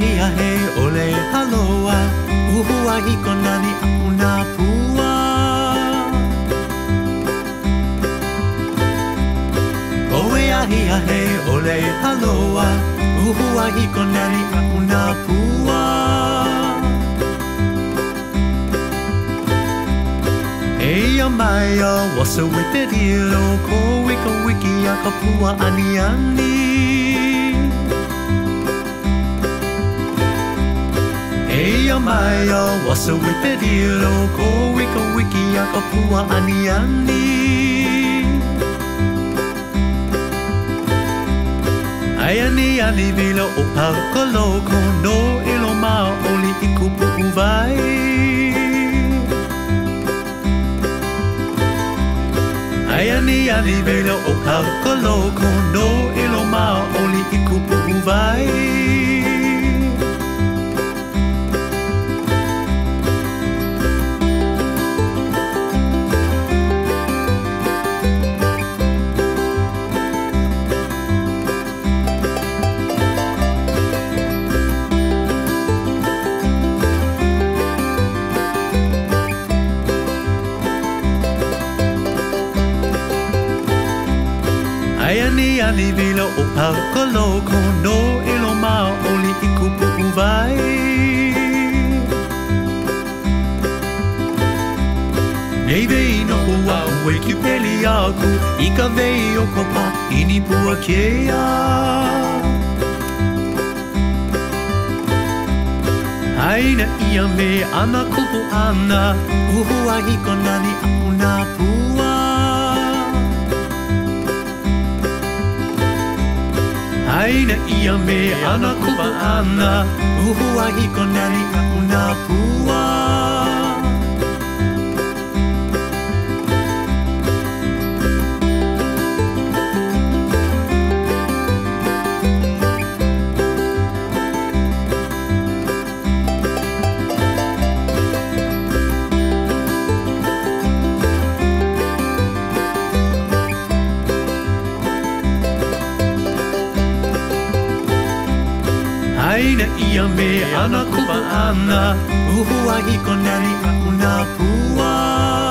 hi a he ole haloa Uhua hi konani apuna pua Oe a hi he ole haloa Uhua hi konani apuna pua Eia mai a wasa wete riro Ko wika wiki a ka pua ani ani Eia mai a wasa wepe diro Ko wika wiki a ka pua ani ani Aia ni ani vila o pau ka loko No ilo e mao oli i kupu uvai Aia ni ani vila o pau ka loko No ilo e mao oli i kupu uvai Aia ni ani vila o pau ka loko ali vila o pau ka loko no e lo mau o li i kupu uvai. Nei vei no hua ue ki peli aku i ka vei o ko pa i ni pua kia. Aina ia me ana kupu ana uhua hiko nani aku na pua. aina ia me ana kuma ana Uhu a hiko nani a una pua Reina ia me ana kupa ana Uhua hiko nani aku na pua